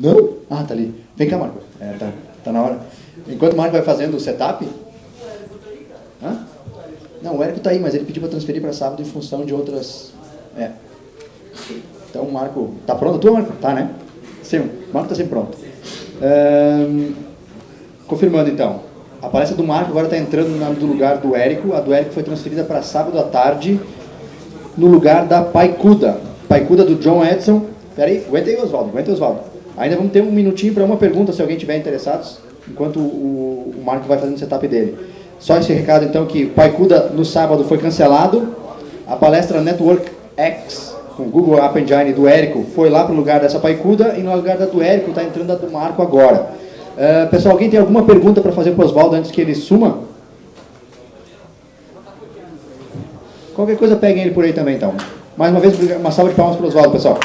Não? Ah, tá ali. Vem cá, Marco. É, tá, tá na hora. Enquanto o Marco vai fazendo o setup. Hã? Não, o Érico tá aí, mas ele pediu para transferir para sábado em função de outras. É. Então, Marco. Tá pronto a tua, Marco? Tá, né? Sim, o Marco tá sempre pronto. Confirmando então. A palestra do Marco agora está entrando no lugar do Érico. A do Érico foi transferida para sábado à tarde, no lugar da Paicuda. Paicuda do John Edson. Peraí, aguenta aí, Oswaldo, aguenta aí, Oswaldo. Ainda vamos ter um minutinho para uma pergunta, se alguém tiver interessado, enquanto o, o Marco vai fazendo o setup dele. Só esse recado, então, que Paicuda no sábado foi cancelado. A palestra Network X, com Google App Engine do Érico, foi lá para o lugar dessa Paicuda, e no lugar da do Érico está entrando a do Marco agora. Uh, pessoal, alguém tem alguma pergunta para fazer para o Oswaldo antes que ele suma? Qualquer coisa, peguem ele por aí também, então. Mais uma vez, uma salva de palmas para o Oswaldo, pessoal.